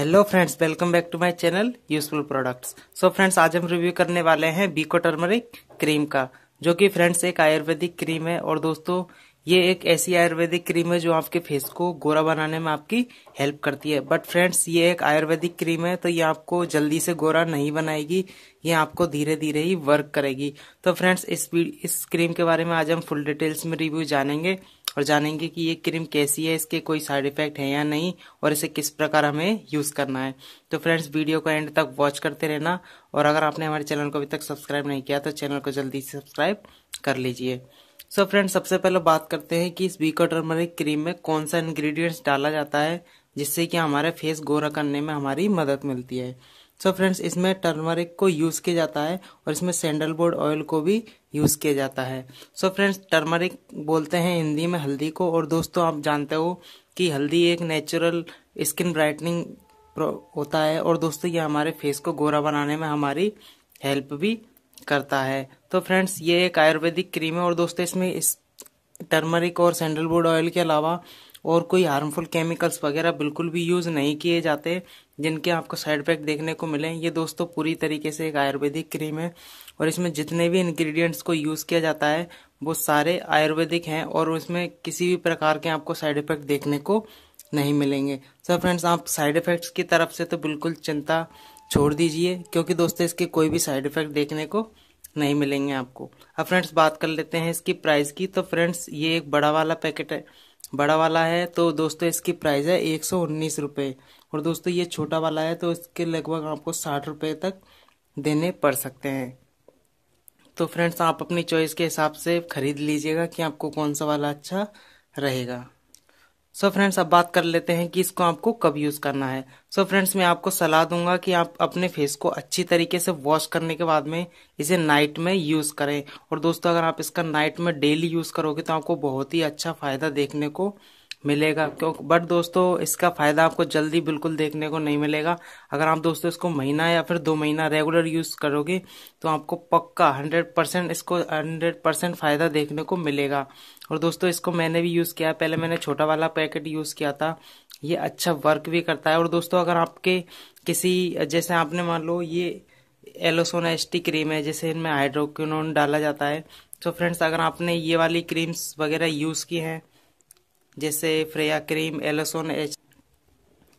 Hello friends welcome back to my channel useful products so friends आज हम review करने वाले हैं बीको टर्मरिक क्रीम का, जो कि फ्रेंड्स एक आयुर्वेदिक क्रीम है। और दोस्तों, ये एक ऐसी आयुर्वेदिक क्रीम है जो आपके फेस को गोरा बनाने में आपकी हेल्प करती है। बट फ्रेंड्स ये एक आयुर्वेदिक क्रीम है तो ये आपको जल्दी से गोरा नहीं बनाएगी, ये आपको धीरे धीरे ही वर्क करेगी। तो फ्रेंड्स इस इस क्रीम के बारे में आज हम फुल डिटेल्स में रिव्यू जानेंगे। और जानेंगे कि ये क्रीम कैसी है, इसके कोई साइड इफ़ेक्ट है या नहीं, और इसे किस प्रकार हमें यूज़ करना है। तो फ्रेंड्स, वीडियो को एंड तक वॉच करते रहना, और अगर आपने हमारे चैनल को अभी तक सब्सक्राइब नहीं किया तो चैनल को जल्दी से सब्सक्राइब कर लीजिए। सो फ्रेंड्स, सबसे पहले बात करते हैं कि इस बीको टर्मरिक क्रीम में कौन सा इंग्रेडिएंट्स डाला जाता है, जिससे कि हमारे फेस गोरा करने में हमारी मदद मिलती है। सो so फ्रेंड्स इसमें टर्मरिक को यूज़ किया जाता है और इसमें सैंडलवुड ऑयल को भी यूज़ किया जाता है। सो so फ्रेंड्स टर्मरिक बोलते हैं हिंदी में हल्दी को और दोस्तों, आप जानते हो कि हल्दी एक नेचुरल स्किन ब्राइटनिंग होता है और दोस्तों, ये हमारे फेस को गोरा बनाने में हमारी हेल्प भी करता है। तो फ्रेंड्स ये एक आयुर्वेदिक क्रीम है और दोस्तों, इसमें इस टर्मरिक और सैंडलवुड ऑयल के अलावा और कोई हार्मफुल केमिकल्स वगैरह बिल्कुल भी यूज़ नहीं किए जाते। जिनके आपको साइड इफ़ेक्ट देखने को मिले ये दोस्तों पूरी तरीके से एक आयुर्वेदिक क्रीम है और इसमें जितने भी इंग्रेडिएंट्स को यूज़ किया जाता है, वो सारे आयुर्वेदिक हैं और उसमें किसी भी प्रकार के आपको साइड इफ़ेक्ट देखने को नहीं मिलेंगे। सर फ्रेंड्स आप साइड इफेक्ट्स की तरफ़ से तो बिल्कुल चिंता छोड़ दीजिए, क्योंकि दोस्तों इसके कोई भी साइड इफ़ेक्ट देखने को नहीं मिलेंगे आपको। अब फ्रेंड्स बात कर लेते हैं इसकी प्राइस की। तो फ्रेंड्स ये एक बड़ा वाला पैकेट है। बड़ा वाला है तो दोस्तों इसकी प्राइस है एक सौ उन्नीस रुपये और दोस्तों ये छोटा वाला है तो इसके लगभग आपको साठ रुपये तक देने पड़ सकते हैं। तो फ्रेंड्स, आप अपनी चॉइस के हिसाब से खरीद लीजिएगा कि आपको कौन सा वाला अच्छा रहेगा। सो so फ्रेंड्स अब बात कर लेते हैं कि इसको आपको कब यूज़ करना है। सो so फ्रेंड्स मैं आपको सलाह दूँगा कि आप अपने फेस को अच्छी तरीके से वॉश करने के बाद में इसे नाइट में यूज़ करें। और दोस्तों, अगर आप इसका नाइट में डेली यूज़ करोगे तो आपको बहुत ही अच्छा फ़ायदा देखने को मिलेगा। क्यों बट दोस्तों, इसका फ़ायदा आपको जल्दी बिल्कुल देखने को नहीं मिलेगा। अगर आप दोस्तों इसको महीना या फिर दो महीना रेगुलर यूज़ करोगे तो आपको पक्का हंड्रेड परसेंट इसको हंड्रेड परसेंट फ़ायदा देखने को मिलेगा। और दोस्तों, इसको मैंने भी यूज़ किया पहले मैंने छोटा वाला पैकेट यूज़ किया था। ये अच्छा वर्क भी करता है। और दोस्तों, अगर आपके किसी, जैसे आपने मान लो ये एलोसोना एसटी क्रीम है, जैसे इनमें हाइड्रोक्विनोन डाला जाता है। तो फ्रेंड्स अगर आपने ये वाली क्रीम्स वगैरह यूज़ की हैं जैसे Freya cream, एलोसोन, H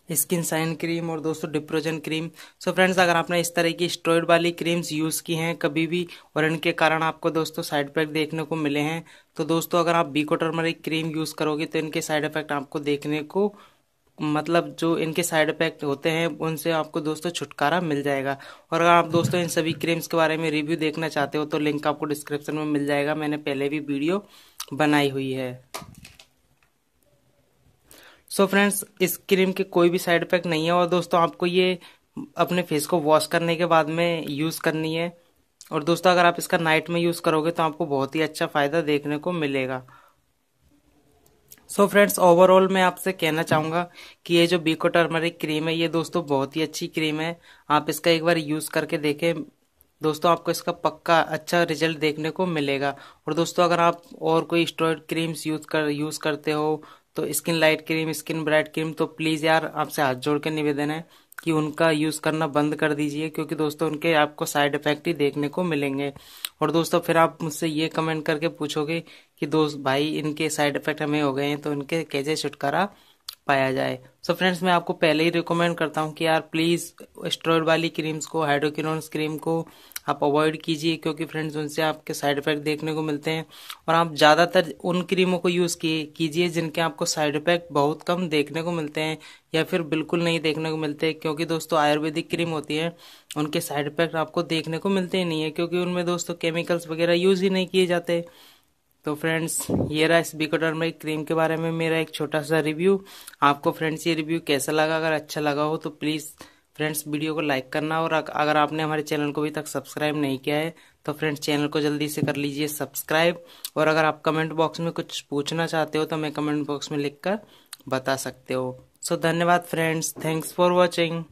skin shine cream और दोस्तों डिप्रोजन क्रीम। सो so फ्रेंड्स अगर आपने इस तरह की स्ट्रॉइड वाली क्रीम्स यूज़ की हैं, कभी भी, और इनके कारण आपको दोस्तों साइड इफ़ेक्ट देखने को मिले हैं तो दोस्तों अगर आप बीको टर्मरिक क्रीम यूज़ करोगे तो इनके साइड इफ़ेक्ट आपको देखने को मतलब जो इनके साइड इफ़ेक्ट होते हैं, उनसे आपको दोस्तों छुटकारा मिल जाएगा। और अगर आप दोस्तों इन सभी क्रीम्स के बारे में रिव्यू देखना चाहते हो तो लिंक आपको डिस्क्रिप्शन में मिल जाएगा। मैंने पहले भी वीडियो बनाई हुई है। सो फ्रेंड्स इस क्रीम के कोई भी साइड इफ़ेक्ट नहीं है और दोस्तों आपको ये अपने फेस को वॉश करने के बाद में यूज़ करनी है। और दोस्तों, अगर आप इसका नाइट में यूज़ करोगे तो आपको बहुत ही अच्छा फ़ायदा देखने को मिलेगा। सो फ्रेंड्स ओवरऑल मैं आपसे कहना चाहूँगा कि ये जो बीको टर्मरिक क्रीम है, ये दोस्तों बहुत ही अच्छी क्रीम है। आप इसका एक बार यूज़ करके देखें, दोस्तों आपको इसका पक्का अच्छा रिज़ल्ट देखने को मिलेगा। और दोस्तों, अगर आप और कोई स्टोर्ड क्रीम्स यूज़ कर यूज़ करते हो तो skin light cream skin bright cream तो प्लीज़ यार आपसे हाथ जोड़ के निवेदन है कि उनका यूज़ करना बंद कर दीजिए, क्योंकि दोस्तों उनके आपको साइड इफ़ेक्ट ही देखने को मिलेंगे। और दोस्तों फिर आप मुझसे ये कमेंट करके पूछोगे कि दोस्त भाई इनके साइड इफ़ेक्ट हमें हो गए हैं तो इनके कैसे छुटकारा पाया जाए। सो so फ्रेंड्स मैं आपको पहले ही रिकमेंड करता हूँ कि यार प्लीज़ स्ट्रॉइड वाली क्रीम्स को हाइड्रोकिनोन्स क्रीम को आप अवॉइड कीजिए, क्योंकि फ्रेंड्स उनसे आपके साइड इफ़ेक्ट देखने को मिलते हैं। और आप ज़्यादातर उन क्रीमों को यूज़ कीजिए जिनके आपको साइड इफ़ेक्ट बहुत कम देखने को मिलते हैं या फिर बिल्कुल नहीं देखने को मिलते, क्योंकि दोस्तों आयुर्वेदिक क्रीम होती है, उनके साइड इफ़ेक्ट आपको देखने को मिलते ही नहीं है, क्योंकि उनमें दोस्तों केमिकल्स वगैरह यूज़ ही नहीं किए जाते। तो फ्रेंड्स, ये रहा इस बिकोडर्मिक क्रीम के बारे में मेरा एक छोटा सा रिव्यू। आपको फ्रेंड्स, ये रिव्यू कैसा लगा? अगर अच्छा लगा हो तो प्लीज़ फ्रेंड्स, वीडियो को लाइक करना और अगर आपने हमारे चैनल को अभी तक सब्सक्राइब नहीं किया है तो फ्रेंड्स, चैनल को जल्दी से कर लीजिए सब्सक्राइब। और अगर आप कमेंट बॉक्स में कुछ पूछना चाहते हो तो मैं कमेंट बॉक्स में लिख कर बता सकते हो। सो, धन्यवाद फ्रेंड्स, थैंक्स फॉर वॉचिंग।